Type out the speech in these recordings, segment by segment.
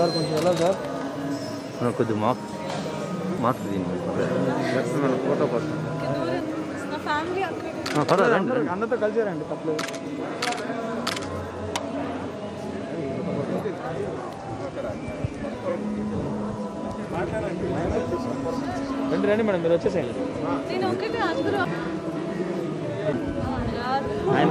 Sir కొంచెం వెళ్ళాలి sir. కొద్ది మార్క్ మార్క్ దీన్ని ఫోటో పడుతుంది. అందరితో కలిసి రండి తప్పలేదు. రండి రండి మేడం మీరు వచ్చేసేయండి. నేను ఒకటే అందరూ. ఆయన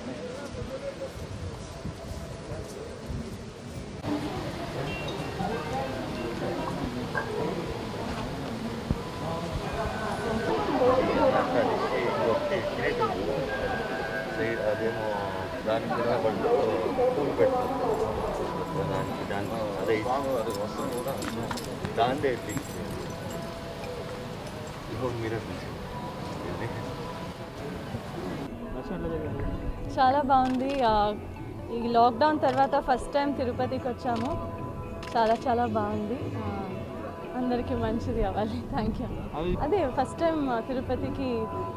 అదేమో దాని కింద పడ్డు పూలు పెట్టారు దానికి దాని అదే అది వస్తుంది కూడా దాందే ఇప్పుడు మీరే చూసి చాలా బాగుంది. ఆ, ఈ లాక్డౌన్ తర్వాత ఫస్ట్ టైం తిరుపతికి వచ్చాము. చాలా చాలా బాగుంది. ఆ, అందరికీ మంచిది అవ్వాలి. థ్యాంక్ యూ అదే ఫస్ట్ టైం తిరుపతికి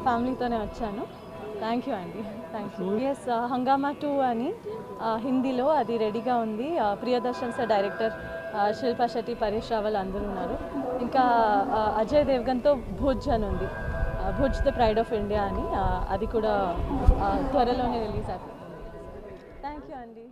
ఫ్యామిలీతోనే వచ్చాను. థ్యాంక్ యూ అండి thank you yes Hungama two అని హిందీలో అది రెడీగా ఉంది ప్రియదర్శన్ సార్ డైరెక్టర్ శిల్పా శెట్టి పరేష్ రావల్ అందరూ ఉన్నారు ఇంకా అజయ్ దేవ్గన్తో భుజ్ అని ఉంది Bhuj the pride of India అని అది కూడా త్వరలోనే రిలీజ్ అవుతుంది థ్యాంక్ యూ అండి